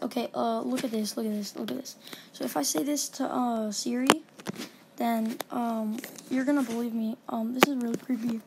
Okay, uh, look at this, look at this, look at this. So if I say this to, uh, Siri, then, um, you're gonna believe me. Um, this is really creepy.